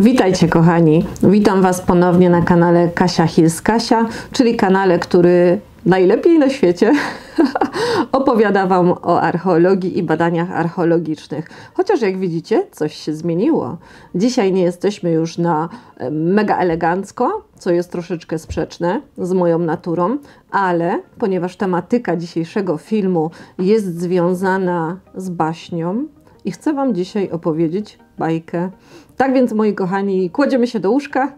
Witajcie kochani, witam Was ponownie na kanale Kasia Hills Kasia, czyli kanale, który najlepiej na świecie opowiada Wam o archeologii i badaniach archeologicznych. Chociaż jak widzicie, coś się zmieniło. Dzisiaj nie jesteśmy już na e, mega elegancko, co jest troszeczkę sprzeczne z moją naturą, ale ponieważ tematyka dzisiejszego filmu jest związana z baśnią i chcę Wam dzisiaj opowiedzieć bajkę. Tak więc, moi kochani, kładziemy się do łóżka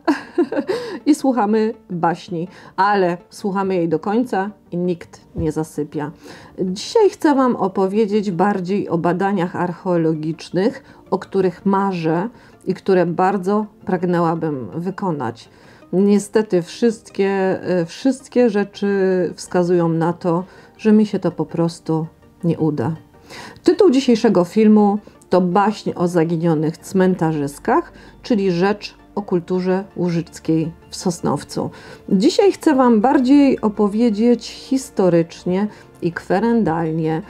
i słuchamy baśni, ale słuchamy jej do końca i nikt nie zasypia. Dzisiaj chcę Wam opowiedzieć bardziej o badaniach archeologicznych, o których marzę i które bardzo pragnęłabym wykonać. Niestety wszystkie, wszystkie rzeczy wskazują na to, że mi się to po prostu nie uda. Tytuł dzisiejszego filmu to baśń o zaginionych cmentarzyskach, czyli rzecz o kulturze łużyckiej w Sosnowcu. Dzisiaj chcę Wam bardziej opowiedzieć historycznie i kwerendalnie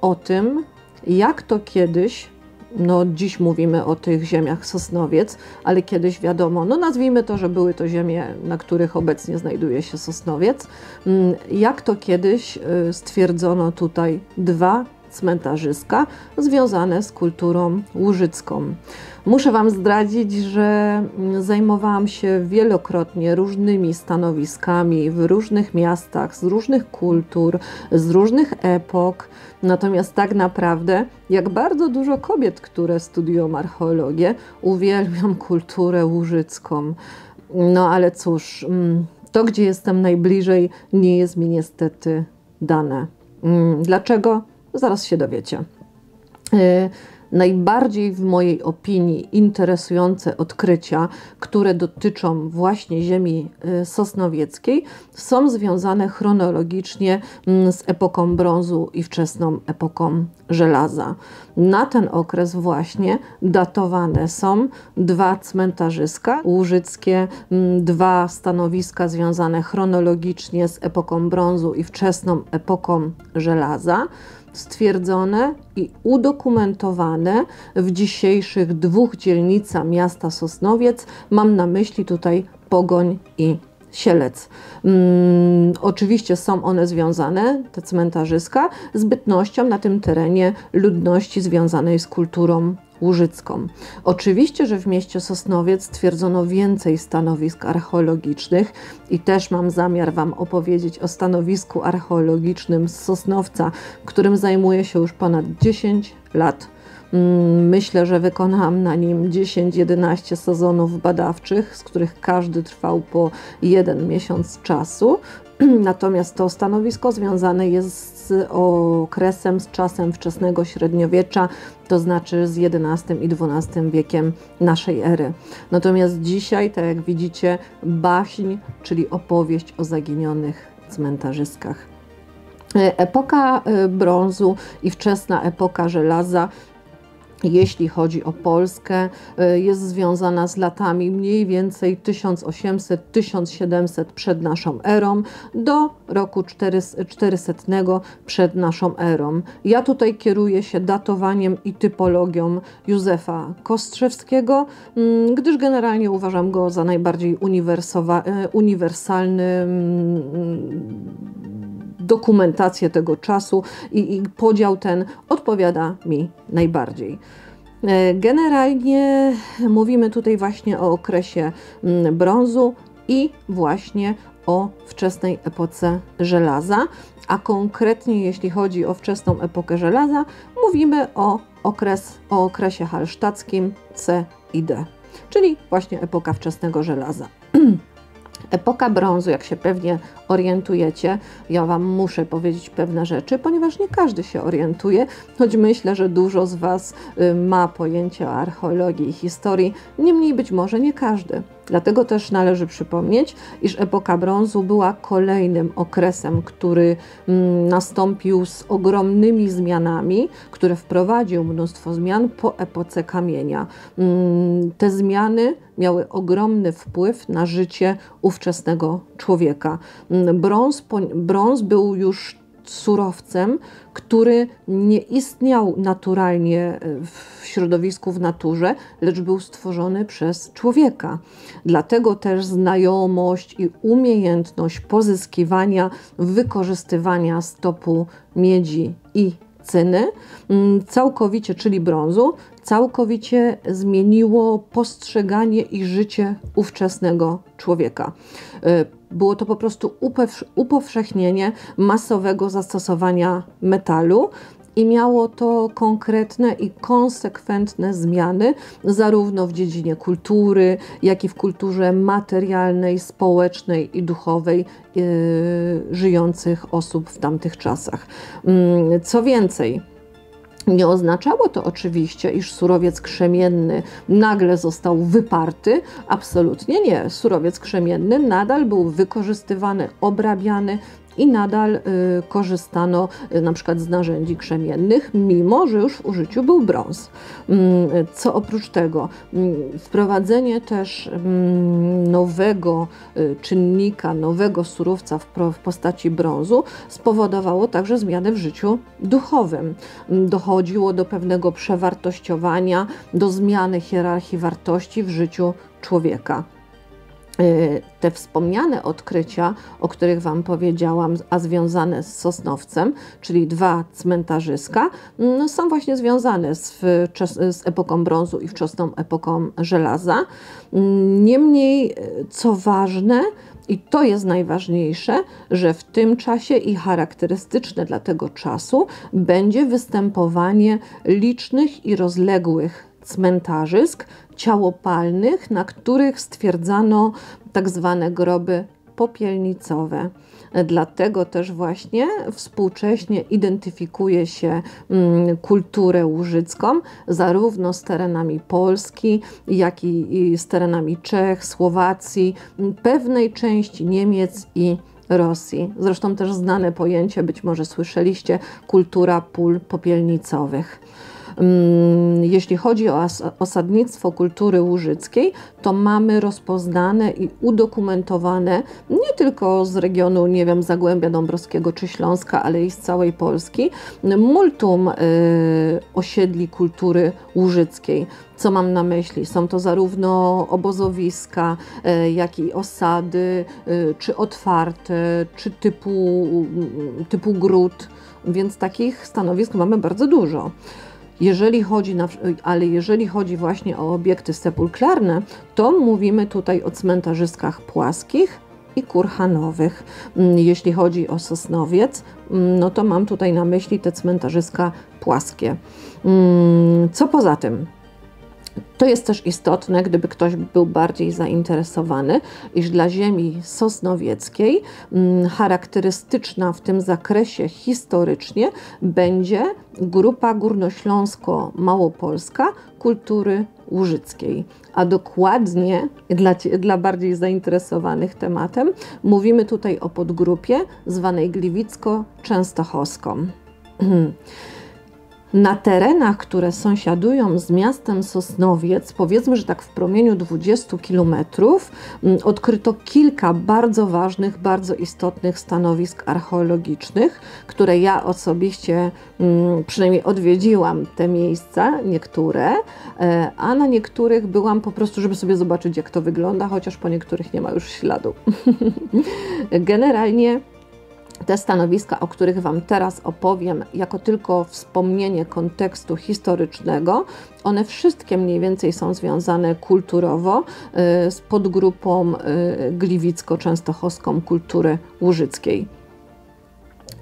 o tym, jak to kiedyś no dziś mówimy o tych ziemiach Sosnowiec, ale kiedyś wiadomo, no nazwijmy to, że były to ziemie, na których obecnie znajduje się Sosnowiec. Mm, jak to kiedyś y, stwierdzono tutaj dwa cmentarzyska związane z kulturą łużycką. Muszę Wam zdradzić, że zajmowałam się wielokrotnie różnymi stanowiskami w różnych miastach, z różnych kultur, z różnych epok. Natomiast tak naprawdę, jak bardzo dużo kobiet, które studiują archeologię, uwielbiam kulturę łużycką. No ale cóż, mm, to gdzie jestem najbliżej, nie jest mi niestety dane. Mm, dlaczego? Zaraz się dowiecie. E, najbardziej w mojej opinii interesujące odkrycia, które dotyczą właśnie ziemi e, sosnowieckiej, są związane chronologicznie mm, z epoką brązu i wczesną epoką żelaza. Na ten okres właśnie datowane są dwa cmentarzyska łużyckie, dwa stanowiska związane chronologicznie z epoką brązu i wczesną epoką żelaza stwierdzone i udokumentowane w dzisiejszych dwóch dzielnicach miasta Sosnowiec. Mam na myśli tutaj Pogoń i Sielec. Hmm, oczywiście są one związane, te cmentarzyska, z bytnością na tym terenie ludności związanej z kulturą Łużycką. Oczywiście, że w mieście Sosnowiec stwierdzono więcej stanowisk archeologicznych i też mam zamiar Wam opowiedzieć o stanowisku archeologicznym z Sosnowca, którym zajmuję się już ponad 10 lat. Mm, myślę, że wykonałam na nim 10-11 sezonów badawczych, z których każdy trwał po jeden miesiąc czasu. Natomiast to stanowisko związane jest z okresem, z czasem wczesnego średniowiecza, to znaczy z XI i XII wiekiem naszej ery. Natomiast dzisiaj, tak jak widzicie, baśń, czyli opowieść o zaginionych cmentarzyskach. Epoka e, brązu i wczesna epoka żelaza jeśli chodzi o Polskę, y, jest związana z latami mniej więcej 1800-1700 przed naszą erą do roku 400 przed naszą erą. Ja tutaj kieruję się datowaniem i typologią Józefa Kostrzewskiego, mm, gdyż generalnie uważam go za najbardziej y, uniwersalny mm, dokumentację tego czasu i, i podział ten odpowiada mi najbardziej. E, generalnie mówimy tutaj właśnie o okresie mm, brązu i właśnie o wczesnej epoce żelaza, a konkretnie jeśli chodzi o wczesną epokę żelaza, mówimy o, okres, o okresie halsztackim C i D, czyli właśnie epoka wczesnego żelaza. Epoka brązu, jak się pewnie orientujecie, ja Wam muszę powiedzieć pewne rzeczy, ponieważ nie każdy się orientuje, choć myślę, że dużo z Was y, ma pojęcie o archeologii i historii, niemniej być może nie każdy. Dlatego też należy przypomnieć, iż epoka brązu była kolejnym okresem, który mm, nastąpił z ogromnymi zmianami, które wprowadził mnóstwo zmian po epoce kamienia. Mm, te zmiany miały ogromny wpływ na życie ówczesnego człowieka. Mm, brąz, brąz był już surowcem, który nie istniał naturalnie w środowisku, w naturze, lecz był stworzony przez człowieka. Dlatego też znajomość i umiejętność pozyskiwania, wykorzystywania stopu miedzi i cyny mm, całkowicie, czyli brązu, całkowicie zmieniło postrzeganie i życie ówczesnego człowieka. Było to po prostu upowszechnienie masowego zastosowania metalu, i miało to konkretne i konsekwentne zmiany, zarówno w dziedzinie kultury, jak i w kulturze materialnej, społecznej i duchowej yy, żyjących osób w tamtych czasach. Yy, co więcej, nie oznaczało to oczywiście, iż surowiec krzemienny nagle został wyparty. Absolutnie nie. Surowiec krzemienny nadal był wykorzystywany, obrabiany i nadal y, korzystano y, na przykład z narzędzi krzemiennych, mimo że już w użyciu był brąz. Mm, co oprócz tego, mm, wprowadzenie też mm, nowego y, czynnika, nowego surowca w postaci brązu spowodowało także zmiany w życiu duchowym. Dochodziło do pewnego przewartościowania, do zmiany hierarchii wartości w życiu człowieka. Y, te wspomniane odkrycia, o których Wam powiedziałam, a związane z Sosnowcem, czyli dwa cmentarzyska, no, są właśnie związane z, z epoką brązu i wczesną epoką żelaza. Niemniej, co ważne, i to jest najważniejsze, że w tym czasie i charakterystyczne dla tego czasu będzie występowanie licznych i rozległych cmentarzysk ciałopalnych, na których stwierdzano tak zwane groby popielnicowe. Dlatego też właśnie współcześnie identyfikuje się mm, kulturę łużycką zarówno z terenami Polski, jak i z terenami Czech, Słowacji, pewnej części Niemiec i Rosji. Zresztą też znane pojęcie, być może słyszeliście, kultura pól popielnicowych. Mm, jeśli chodzi o osadnictwo kultury łużyckiej, to mamy rozpoznane i udokumentowane nie tylko z regionu, nie wiem, Zagłębia Dąbrowskiego czy Śląska, ale i z całej Polski, multum y, osiedli kultury łużyckiej. Co mam na myśli? Są to zarówno obozowiska, y, jak i osady, y, czy otwarte, czy typu, typu gród, więc takich stanowisk mamy bardzo dużo. Jeżeli chodzi na, ale jeżeli chodzi właśnie o obiekty sepulklarne, to mówimy tutaj o cmentarzyskach płaskich i kurhanowych. Mm, jeśli chodzi o Sosnowiec, mm, no to mam tutaj na myśli te cmentarzyska płaskie. Mm, co poza tym? To jest też istotne, gdyby ktoś był bardziej zainteresowany, iż dla ziemi sosnowieckiej mm, charakterystyczna w tym zakresie historycznie będzie grupa górnośląsko-małopolska kultury łużyckiej. A dokładnie dla, dla bardziej zainteresowanych tematem mówimy tutaj o podgrupie zwanej Gliwicko-Częstochowską. Na terenach, które sąsiadują z miastem Sosnowiec, powiedzmy, że tak w promieniu 20 kilometrów, mm, odkryto kilka bardzo ważnych, bardzo istotnych stanowisk archeologicznych, które ja osobiście mm, przynajmniej odwiedziłam te miejsca, niektóre, e, a na niektórych byłam po prostu, żeby sobie zobaczyć, jak to wygląda, chociaż po niektórych nie ma już śladu. Generalnie te stanowiska, o których Wam teraz opowiem, jako tylko wspomnienie kontekstu historycznego, one wszystkie mniej więcej są związane kulturowo y, z podgrupą y, gliwicko-częstochowską kultury łużyckiej.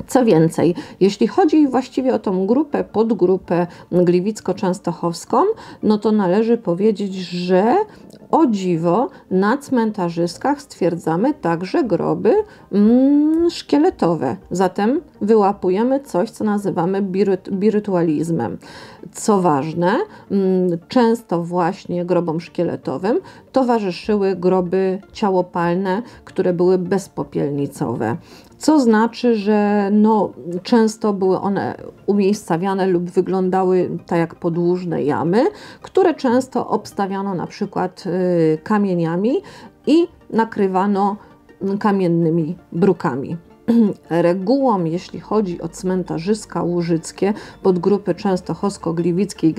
Co więcej, jeśli chodzi właściwie o tą grupę, podgrupę gliwicko-częstochowską, no to należy powiedzieć, że o dziwo na cmentarzyskach stwierdzamy także groby mm, szkieletowe. Zatem wyłapujemy coś, co nazywamy birytualizmem. Co ważne, mm, często właśnie grobom szkieletowym towarzyszyły groby ciałopalne, które były bezpopielnicowe co znaczy, że no, często były one umiejscawiane lub wyglądały tak jak podłużne jamy, które często obstawiano na przykład y, kamieniami i nakrywano kamiennymi brukami. Regułą, jeśli chodzi o cmentarzyska łużyckie podgrupy częstochowsko-gliwickiej i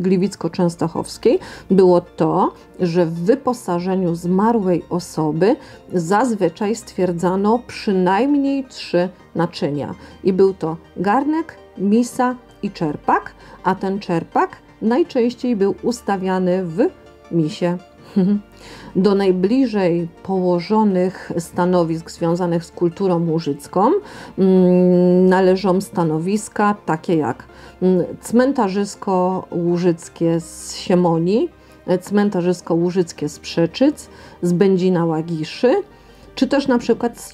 gliwicko-częstochowskiej, było to, że w wyposażeniu zmarłej osoby zazwyczaj stwierdzano przynajmniej trzy naczynia. I był to garnek, misa i czerpak, a ten czerpak najczęściej był ustawiany w misie. Do najbliżej położonych stanowisk związanych z kulturą łużycką mm, należą stanowiska takie jak mm, cmentarzysko łużyckie z Siemoni, cmentarzysko łużyckie z Przeczyc, z Będzina Łagiszy, czy też na przykład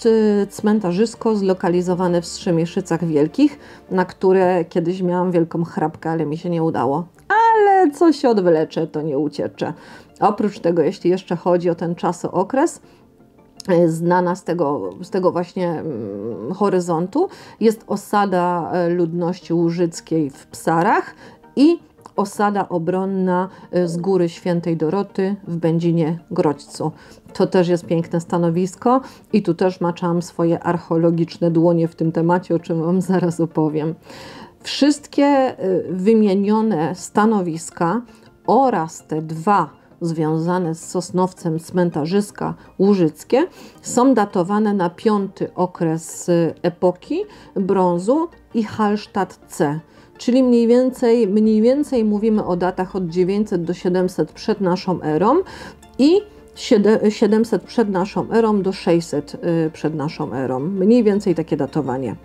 cmentarzysko zlokalizowane w Strzemieszycach Wielkich, na które kiedyś miałam wielką chrapkę, ale mi się nie udało. Ale co się odwlecze, to nie uciecze. Oprócz tego, jeśli jeszcze chodzi o ten czasookres, e, znana z tego, z tego właśnie mm, horyzontu, jest osada e, ludności łużyckiej w Psarach i osada obronna e, z Góry Świętej Doroty w Będzinie Grodźcu. To też jest piękne stanowisko i tu też maczałam swoje archeologiczne dłonie w tym temacie, o czym Wam zaraz opowiem. Wszystkie wymienione stanowiska oraz te dwa związane z Sosnowcem cmentarzyska łużyckie są datowane na piąty okres epoki brązu i Hallstatt C. Czyli mniej więcej, mniej więcej mówimy o datach od 900 do 700 przed naszą erą i 700 przed naszą erą do 600 y, przed naszą erą. Mniej więcej takie datowanie.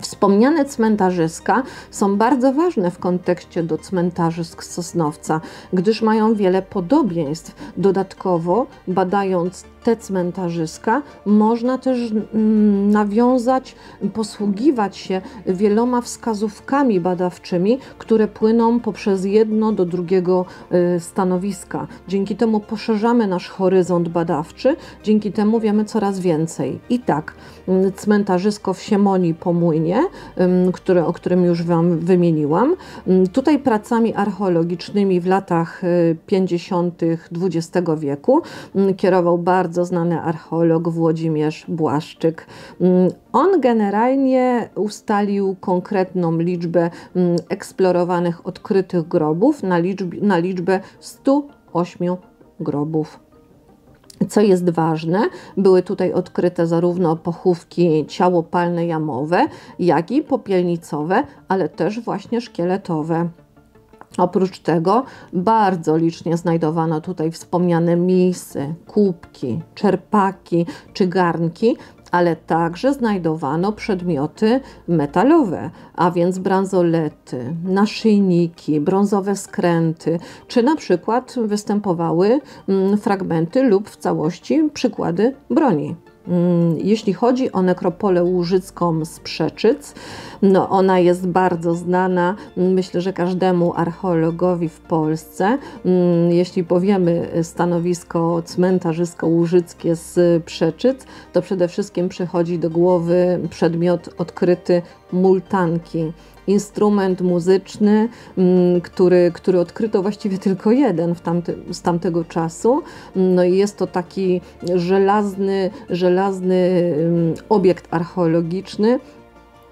Wspomniane cmentarzyska są bardzo ważne w kontekście do cmentarzysk Sosnowca, gdyż mają wiele podobieństw. Dodatkowo, badając te cmentarzyska, można też mm, nawiązać, posługiwać się wieloma wskazówkami badawczymi, które płyną poprzez jedno do drugiego y, stanowiska. Dzięki temu poszerzamy nasz horyzont badawczy, dzięki temu wiemy coraz więcej. I tak, mm, cmentarzysko w Siemonii po Młynie, które, o którym już Wam wymieniłam, mm, tutaj pracami archeologicznymi w latach 50. Y, XX wieku kierował bardzo bardzo znany archeolog Włodzimierz Błaszczyk. Mm, on generalnie ustalił konkretną liczbę mm, eksplorowanych, odkrytych grobów na, liczb, na liczbę 108 grobów. Co jest ważne, były tutaj odkryte zarówno pochówki ciałopalne jamowe, jak i popielnicowe, ale też właśnie szkieletowe. Oprócz tego bardzo licznie znajdowano tutaj wspomniane misy, kubki, czerpaki czy garnki, ale także znajdowano przedmioty metalowe, a więc bransolety, naszyjniki, brązowe skręty, czy na przykład występowały mm, fragmenty lub w całości przykłady broni. Mm, jeśli chodzi o nekropolę łużycką z Przeczyc, no ona jest bardzo znana, myślę, że każdemu archeologowi w Polsce. Mm, jeśli powiemy stanowisko cmentarzysko-łużyckie z Przeczyc, to przede wszystkim przychodzi do głowy przedmiot odkryty multanki instrument muzyczny, mm, który, który odkryto właściwie tylko jeden w tamty, z tamtego czasu. No i jest to taki żelazny, żelazny mm, obiekt archeologiczny,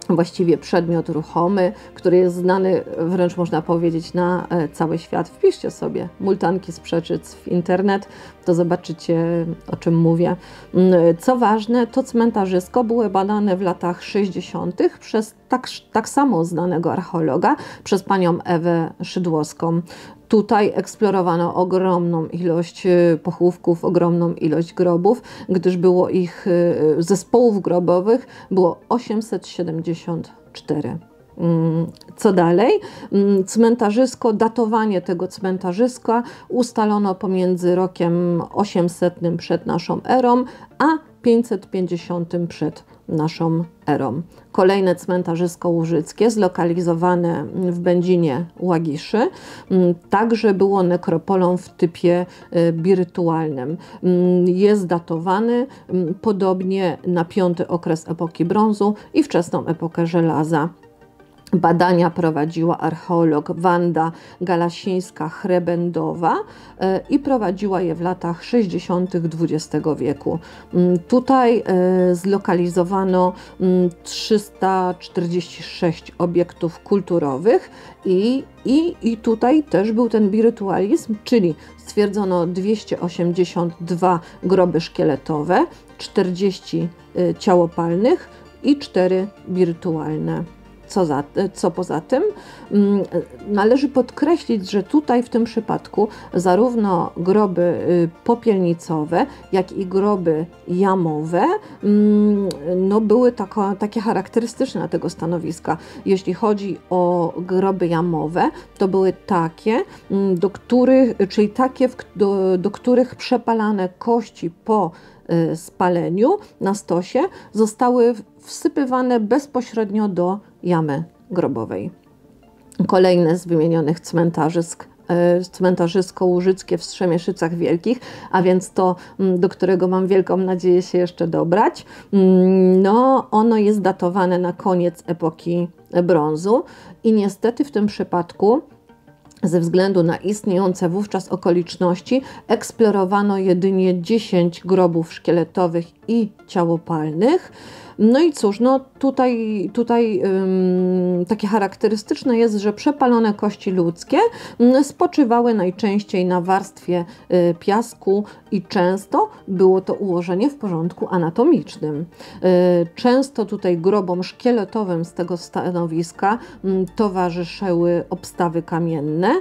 właściwie przedmiot ruchomy, który jest znany wręcz można powiedzieć na e, cały świat. Wpiszcie sobie multanki z Przeczyc w internet, to zobaczycie o czym mówię. Mm, co ważne, to cmentarzysko było badane w latach 60. przez tak, tak samo znanego archeologa, przez panią Ewę Szydłowską. Tutaj eksplorowano ogromną ilość y, pochówków, ogromną ilość grobów, gdyż było ich y, zespołów grobowych było 874. Mm, co dalej? Mm, cmentarzysko, datowanie tego cmentarzyska ustalono pomiędzy rokiem 800 przed naszą erą, a 550 przed naszą erą. Kolejne cmentarzysko łużyckie, zlokalizowane w Będzinie Łagiszy, mm, także było nekropolą w typie y, birytualnym. Mm, jest datowany mm, podobnie na piąty okres epoki brązu i wczesną epokę żelaza. Badania prowadziła archeolog Wanda Galasińska-Hrebendowa e, i prowadziła je w latach 60. XX wieku. Mm, tutaj e, zlokalizowano 346 mm, obiektów kulturowych i, i, i tutaj też był ten birytualizm, czyli stwierdzono 282 groby szkieletowe, 40 e, ciałopalnych i 4 wirtualne. Co, za, co poza tym, mm, należy podkreślić, że tutaj w tym przypadku zarówno groby y, popielnicowe, jak i groby jamowe mm, no, były tako, takie charakterystyczne tego stanowiska. Jeśli chodzi o groby jamowe, to były takie, mm, do których, czyli takie, do, do których przepalane kości po y, spaleniu na stosie zostały wsypywane bezpośrednio do jamy grobowej. Kolejne z wymienionych cmentarzysk e, cmentarzysko łużyckie w Strzemieszycach Wielkich, a więc to, mm, do którego mam wielką nadzieję się jeszcze dobrać. Mm, no, ono jest datowane na koniec epoki brązu i niestety w tym przypadku ze względu na istniejące wówczas okoliczności eksplorowano jedynie 10 grobów szkieletowych i ciałopalnych. No i cóż, no tutaj, tutaj ym, takie charakterystyczne jest, że przepalone kości ludzkie spoczywały najczęściej na warstwie y, piasku i często było to ułożenie w porządku anatomicznym. Y, często tutaj grobom szkieletowym z tego stanowiska y, towarzyszyły obstawy kamienne.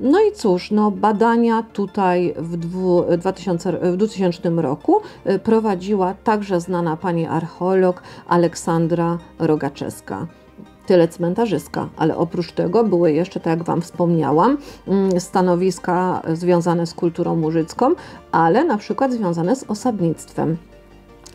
No i cóż, no badania tutaj w, dwu, 2000, w 2000 roku y, prowadziła także znana pani archeolog Aleksandra Rogaczewska tyle cmentarzyska, ale oprócz tego były jeszcze, tak jak Wam wspomniałam, mm, stanowiska związane z kulturą murzycką, ale na przykład związane z osadnictwem.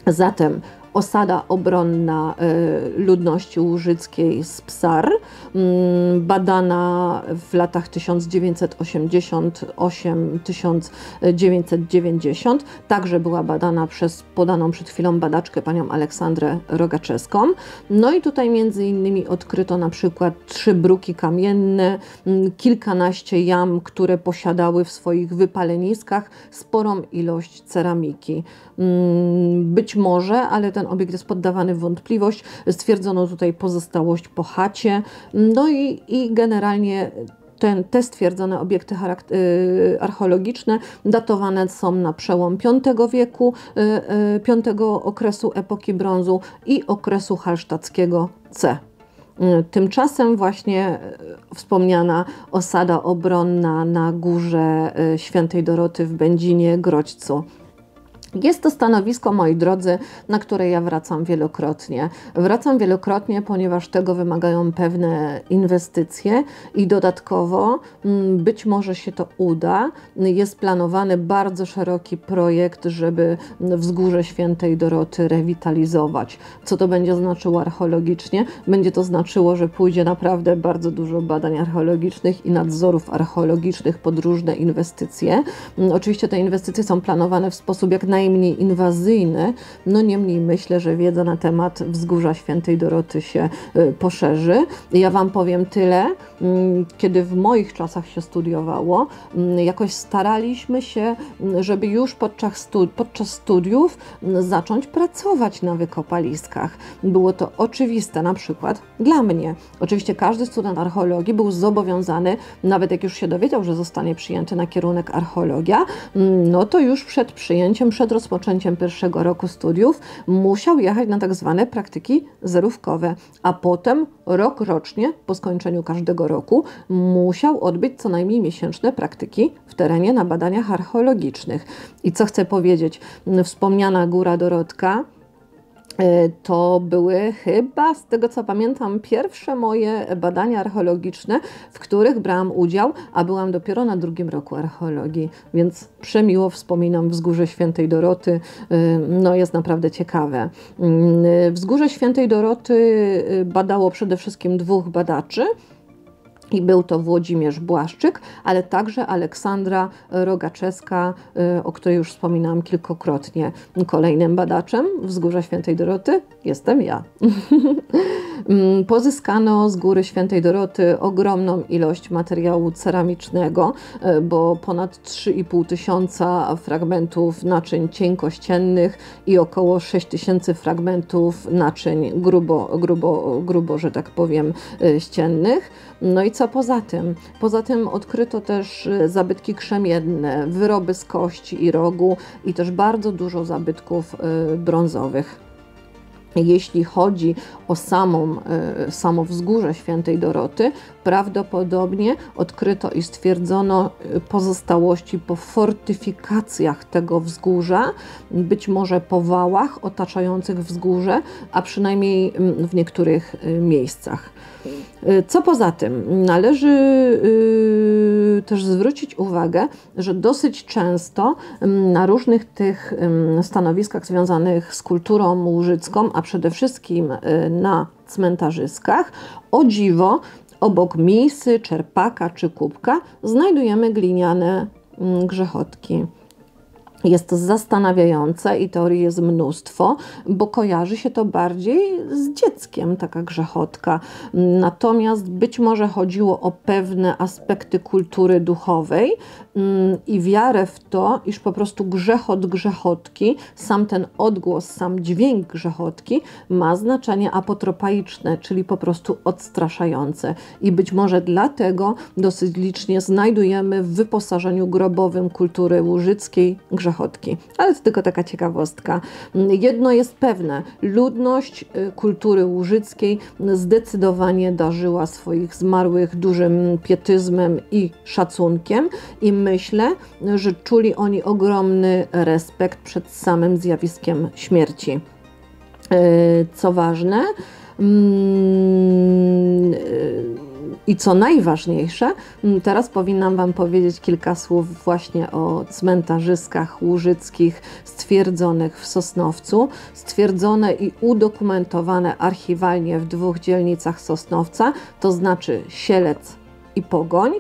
Zatem osada obronna y, ludności łużyckiej z Psar, mm, badana w latach 1988-1990, także była badana przez podaną przed chwilą badaczkę panią Aleksandrę Rogaczewską. No i tutaj między innymi odkryto na przykład trzy bruki kamienne, mm, kilkanaście jam, które posiadały w swoich wypaleniskach sporą ilość ceramiki. Mm, być może, ale ten obiekt jest poddawany w wątpliwość. Stwierdzono tutaj pozostałość po chacie. No i, i generalnie ten, te stwierdzone obiekty y, archeologiczne datowane są na przełom V wieku, V y, y, okresu epoki brązu i okresu halsztackiego C. Tymczasem właśnie wspomniana osada obronna na górze Świętej Doroty w Będzinie, Grodźcu jest to stanowisko, moi drodzy, na które ja wracam wielokrotnie. Wracam wielokrotnie, ponieważ tego wymagają pewne inwestycje i dodatkowo mm, być może się to uda. Jest planowany bardzo szeroki projekt, żeby wzgórze Świętej Doroty rewitalizować. Co to będzie znaczyło archeologicznie? Będzie to znaczyło, że pójdzie naprawdę bardzo dużo badań archeologicznych i nadzorów archeologicznych pod różne inwestycje. Mm, oczywiście te inwestycje są planowane w sposób jak naj najmniej inwazyjny, no niemniej myślę, że wiedza na temat wzgórza świętej Doroty się y, poszerzy. Ja Wam powiem tyle, mm, kiedy w moich czasach się studiowało, mm, jakoś staraliśmy się, mm, żeby już podczas, podczas studiów zacząć pracować na wykopaliskach. Było to oczywiste na przykład dla mnie. Oczywiście każdy student archeologii był zobowiązany, nawet jak już się dowiedział, że zostanie przyjęty na kierunek archeologia, no to już przed przyjęciem, przed przed rozpoczęciem pierwszego roku studiów musiał jechać na tak zwane praktyki zerówkowe, a potem rok rocznie, po skończeniu każdego roku, musiał odbyć co najmniej miesięczne praktyki w terenie na badaniach archeologicznych. I co chcę powiedzieć, wspomniana Góra Dorotka, to były chyba, z tego co pamiętam, pierwsze moje badania archeologiczne, w których brałam udział, a byłam dopiero na drugim roku archeologii, więc przemiło wspominam Wzgórze Świętej Doroty. E, no, jest naprawdę ciekawe. Mm, Wzgórze Świętej Doroty e, badało przede wszystkim dwóch badaczy. I był to Włodzimierz Błaszczyk, ale także Aleksandra Rogaczewska, y, o której już wspominałam kilkokrotnie. Kolejnym badaczem Wzgórza Świętej Doroty jestem ja. Mm, pozyskano z góry świętej Doroty ogromną ilość materiału ceramicznego, e, bo ponad 3,5 tysiąca fragmentów naczyń cienkościennych i około 6 tysięcy fragmentów naczyń grubo, grubo, grubo, że tak powiem, e, ściennych. No i co poza tym? Poza tym odkryto też e, zabytki krzemienne, wyroby z kości i rogu i też bardzo dużo zabytków brązowych. Jeśli chodzi o samą, e, samo wzgórze świętej Doroty, prawdopodobnie odkryto i stwierdzono e, pozostałości po fortyfikacjach tego wzgórza, być może po wałach otaczających wzgórze, a przynajmniej mm, w niektórych e, miejscach. Co poza tym, należy y, też zwrócić uwagę, że dosyć często mm, na różnych tych mm, stanowiskach związanych z kulturą łużycką, a przede wszystkim y, na cmentarzyskach, o dziwo obok misy, czerpaka czy kubka znajdujemy gliniane mm, grzechotki. Jest to zastanawiające i teorii jest mnóstwo, bo kojarzy się to bardziej z dzieckiem, taka grzechotka. Natomiast być może chodziło o pewne aspekty kultury duchowej i wiarę w to, iż po prostu grzechot grzechotki, sam ten odgłos, sam dźwięk grzechotki ma znaczenie apotropaiczne, czyli po prostu odstraszające. I być może dlatego dosyć licznie znajdujemy w wyposażeniu grobowym kultury łużyckiej grzechotki. Ale to tylko taka ciekawostka. Jedno jest pewne, ludność y, kultury łużyckiej zdecydowanie darzyła swoich zmarłych dużym pietyzmem i szacunkiem i myślę, że czuli oni ogromny respekt przed samym zjawiskiem śmierci. Y, co ważne, mm, i co najważniejsze, mm, teraz powinnam Wam powiedzieć kilka słów właśnie o cmentarzyskach łużyckich stwierdzonych w Sosnowcu, stwierdzone i udokumentowane archiwalnie w dwóch dzielnicach Sosnowca, to znaczy Sielec i Pogoń.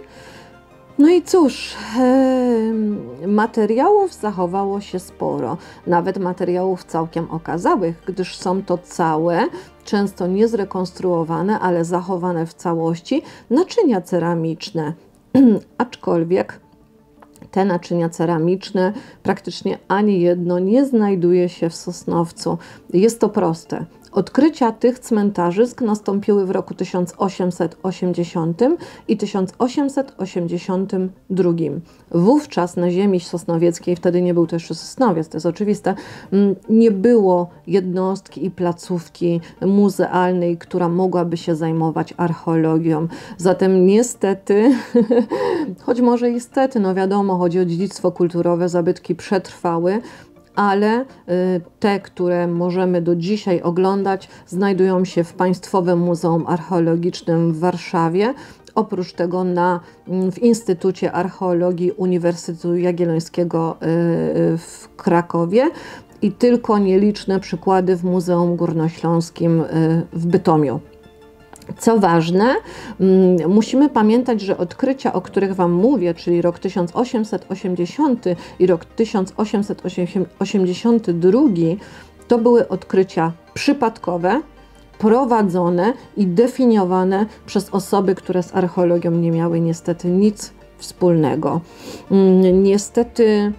No i cóż, materiałów zachowało się sporo, nawet materiałów całkiem okazałych, gdyż są to całe, często niezrekonstruowane, ale zachowane w całości naczynia ceramiczne. Aczkolwiek te naczynia ceramiczne praktycznie ani jedno nie znajduje się w Sosnowcu. Jest to proste. Odkrycia tych cmentarzysk nastąpiły w roku 1880 i 1882. Wówczas na ziemi sosnowieckiej, wtedy nie był to jeszcze Sosnowiec, to jest oczywiste, mm, nie było jednostki i placówki muzealnej, która mogłaby się zajmować archeologią. Zatem niestety, choć może niestety, no wiadomo, chodzi o dziedzictwo kulturowe, zabytki przetrwały, ale y, te, które możemy do dzisiaj oglądać, znajdują się w Państwowym Muzeum Archeologicznym w Warszawie. Oprócz tego na, mm, w Instytucie Archeologii Uniwersytetu Jagiellońskiego y, y, w Krakowie i tylko nieliczne przykłady w Muzeum Górnośląskim w Bytomiu. Co ważne, mm, musimy pamiętać, że odkrycia, o których Wam mówię, czyli rok 1880 i rok 1882, to były odkrycia przypadkowe, prowadzone i definiowane przez osoby, które z archeologią nie miały niestety nic wspólnego. Mm, niestety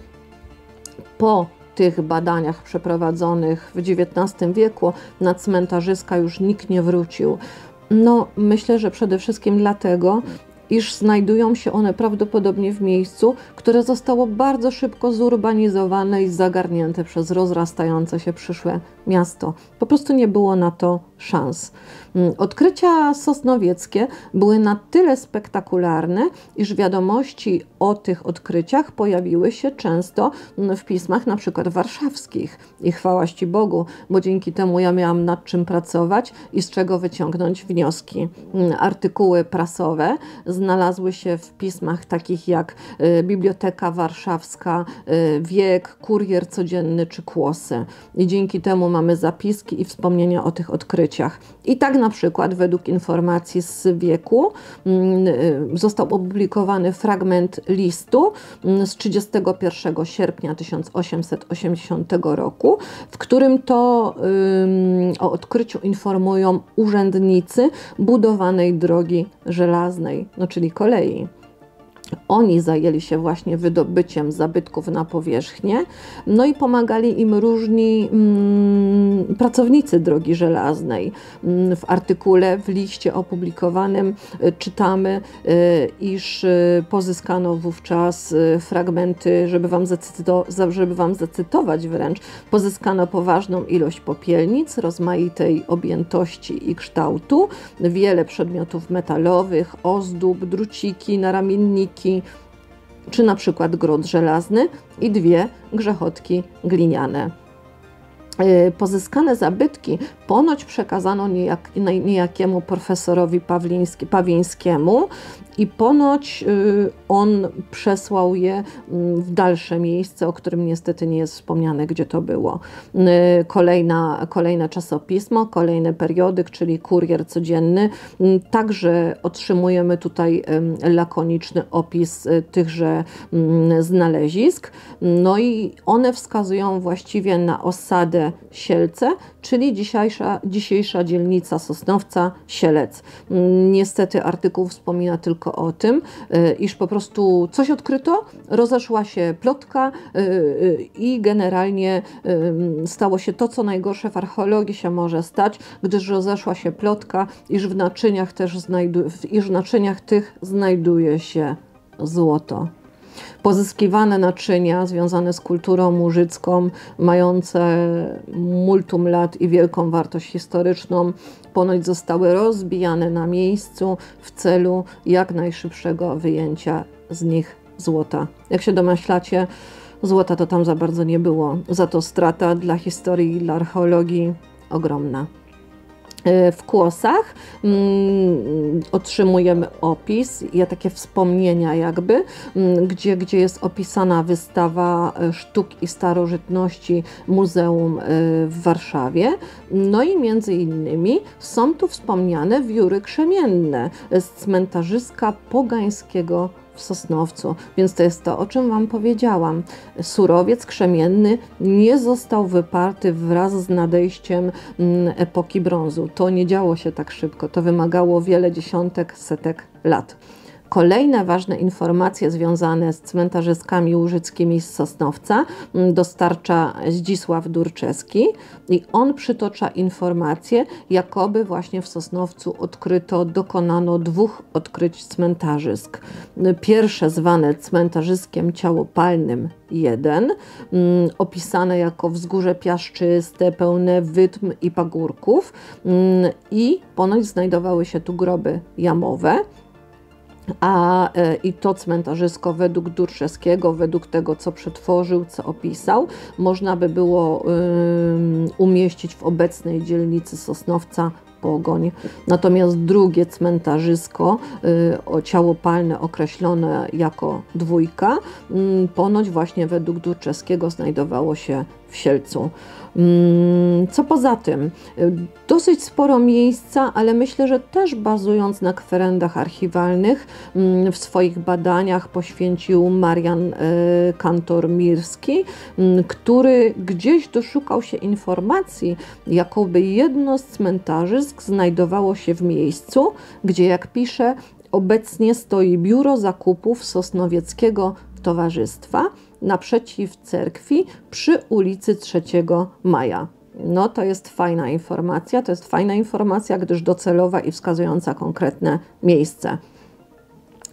po tych badaniach przeprowadzonych w XIX wieku na cmentarzyska już nikt nie wrócił. No, myślę, że przede wszystkim dlatego, iż znajdują się one prawdopodobnie w miejscu, które zostało bardzo szybko zurbanizowane i zagarnięte przez rozrastające się przyszłe miasto. Po prostu nie było na to szans. Mm, odkrycia sosnowieckie były na tyle spektakularne, iż wiadomości o tych odkryciach pojawiły się często mm, w pismach na przykład warszawskich. I chwałaści Bogu, bo dzięki temu ja miałam nad czym pracować i z czego wyciągnąć wnioski. Mm, artykuły prasowe z znalazły się w pismach takich jak Biblioteka Warszawska, Wiek, Kurier Codzienny czy Kłosy. I dzięki temu mamy zapiski i wspomnienia o tych odkryciach. I tak na przykład według informacji z wieku mm, został opublikowany fragment listu mm, z 31 sierpnia 1880 roku, w którym to o odkryciu informują urzędnicy budowanej drogi żelaznej, no czyli kolei. Oni zajęli się właśnie wydobyciem zabytków na powierzchnię, no i pomagali im różni mm, pracownicy drogi żelaznej. Mm, w artykule, w liście opublikowanym y, czytamy, y, iż y, pozyskano wówczas fragmenty, żeby wam, żeby wam zacytować wręcz, pozyskano poważną ilość popielnic rozmaitej objętości i kształtu, wiele przedmiotów metalowych, ozdób, druciki, naramienniki, czy na przykład grot żelazny i dwie grzechotki gliniane. E, pozyskane zabytki ponoć przekazano niejak, niejakiemu profesorowi Pawliński, Pawińskiemu i ponoć y, on przesłał je mm, w dalsze miejsce, o którym niestety nie jest wspomniane, gdzie to było. Y, kolejna, kolejne czasopismo, kolejny periodyk, czyli kurier codzienny. Mm, także otrzymujemy tutaj lakoniczny opis y, tychże mm, znalezisk. No i one wskazują właściwie na osadę Sielce, czyli dzisiejsza, dzisiejsza dzielnica Sosnowca, Sielec. Niestety artykuł wspomina tylko o tym, y, iż po prostu coś odkryto, rozeszła się plotka y, y, i generalnie stało się to, co najgorsze w archeologii się może stać, gdyż rozeszła się plotka, iż w naczyniach, też znajdu, iż w naczyniach tych znajduje się złoto pozyskiwane naczynia związane z kulturą murzycką, mające multum lat i wielką wartość historyczną, ponoć zostały rozbijane na miejscu w celu jak najszybszego wyjęcia z nich złota. Jak się domyślacie, złota to tam za bardzo nie było, za to strata dla historii i dla archeologii ogromna. E, w kłosach mm, otrzymujemy opis, ja takie wspomnienia jakby, mm, gdzie, gdzie jest opisana wystawa e, sztuk i starożytności Muzeum e, w Warszawie. No i między innymi są tu wspomniane wióry krzemienne z cmentarzyska pogańskiego w Sosnowcu, więc to jest to, o czym Wam powiedziałam. Surowiec krzemienny nie został wyparty wraz z nadejściem mm, epoki brązu. To nie działo się tak szybko, to wymagało wiele dziesiątek, setek lat. Kolejne ważne informacje związane z cmentarzyskami łużyckimi z Sosnowca mm, dostarcza Zdzisław Durczeski i on przytocza informacje, jakoby właśnie w Sosnowcu odkryto, dokonano dwóch odkryć cmentarzysk. Pierwsze zwane cmentarzyskiem ciałopalnym 1, mm, opisane jako wzgórze piaszczyste, pełne wytm i pagórków mm, i ponoć znajdowały się tu groby jamowe a e, i to cmentarzysko według Durszewskiego, według tego, co przetworzył, co opisał, można by było umieścić w obecnej dzielnicy Sosnowca Pogoń. Natomiast drugie cmentarzysko, y, ciało palne określone jako dwójka, ponoć właśnie według Durczewskiego znajdowało się w Sielcu. Mm, co poza tym, dosyć sporo miejsca, ale myślę, że też bazując na kwerendach archiwalnych, mm, w swoich badaniach poświęcił Marian y, Kantor-Mirski, mm, który gdzieś doszukał się informacji, jakoby jedno z cmentarzysk znajdowało się w miejscu, gdzie, jak pisze, obecnie stoi biuro zakupów Sosnowieckiego Towarzystwa naprzeciw cerkwi przy ulicy 3 Maja. No to jest fajna informacja, to jest fajna informacja, gdyż docelowa i wskazująca konkretne miejsce.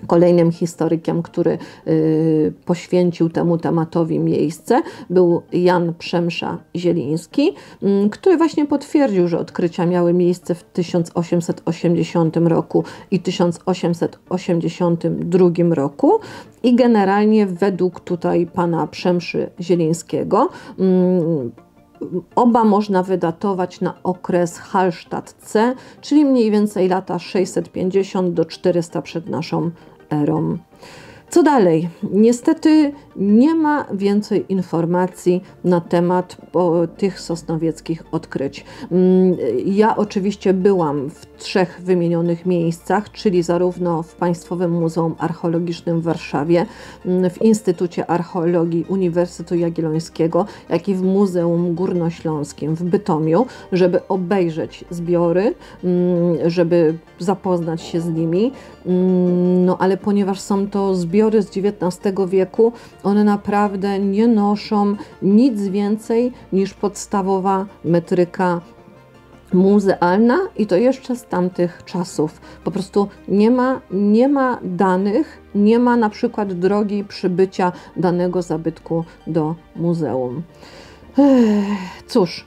Kolejnym historykiem, który y, poświęcił temu tematowi miejsce, był Jan Przemsza Zieliński, y, który właśnie potwierdził, że odkrycia miały miejsce w 1880 roku i 1882 roku. I generalnie według tutaj pana Przemszy Zielińskiego, y, Oba można wydatować na okres Hallstatt C, czyli mniej więcej lata 650 do 400 przed naszą erą. Co dalej? Niestety nie ma więcej informacji na temat tych sosnowieckich odkryć. Mm, ja oczywiście byłam w trzech wymienionych miejscach, czyli zarówno w Państwowym Muzeum Archeologicznym w Warszawie, mm, w Instytucie Archeologii Uniwersytetu Jagiellońskiego, jak i w Muzeum Górnośląskim w Bytomiu, żeby obejrzeć zbiory, mm, żeby zapoznać się z nimi. No ale ponieważ są to zbiory z XIX wieku, one naprawdę nie noszą nic więcej niż podstawowa metryka muzealna i to jeszcze z tamtych czasów. Po prostu nie ma, nie ma danych, nie ma na przykład drogi przybycia danego zabytku do muzeum. Ech, cóż,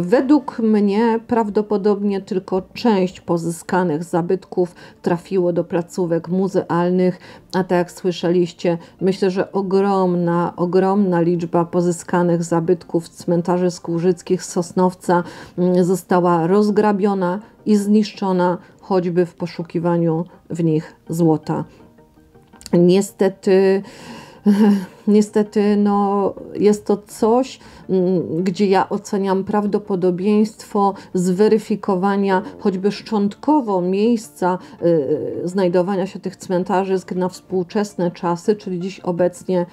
Według mnie prawdopodobnie tylko część pozyskanych zabytków trafiło do placówek muzealnych, a tak jak słyszeliście, myślę, że ogromna, ogromna liczba pozyskanych zabytków z cmentarzy skórzyckich Sosnowca mm, została rozgrabiona i zniszczona, choćby w poszukiwaniu w nich złota. Niestety Niestety no, jest to coś, mm, gdzie ja oceniam prawdopodobieństwo zweryfikowania choćby szczątkowo miejsca y, y, znajdowania się tych cmentarzysk na współczesne czasy, czyli dziś obecnie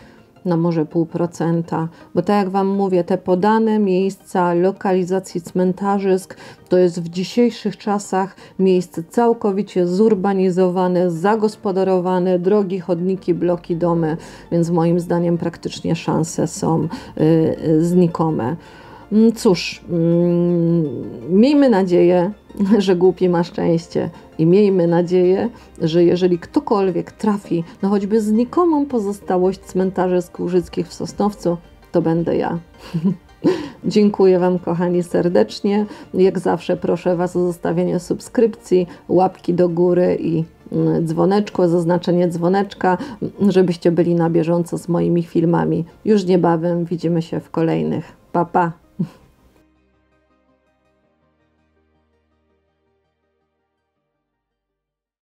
na może pół procenta, bo tak jak Wam mówię, te podane miejsca lokalizacji cmentarzysk to jest w dzisiejszych czasach miejsce całkowicie zurbanizowane, zagospodarowane, drogi, chodniki, bloki, domy, więc moim zdaniem praktycznie szanse są y, y, znikome. Mm, cóż, mm, miejmy nadzieję, że głupi ma szczęście i miejmy nadzieję, że jeżeli ktokolwiek trafi na choćby znikomą pozostałość cmentarzy skórzyckich w Sosnowcu, to będę ja. Dziękuję Wam, kochani, serdecznie. Jak zawsze proszę Was o zostawienie subskrypcji, łapki do góry i mm, dzwoneczko, zaznaczenie dzwoneczka, żebyście byli na bieżąco z moimi filmami. Już niebawem widzimy się w kolejnych. Pa, pa!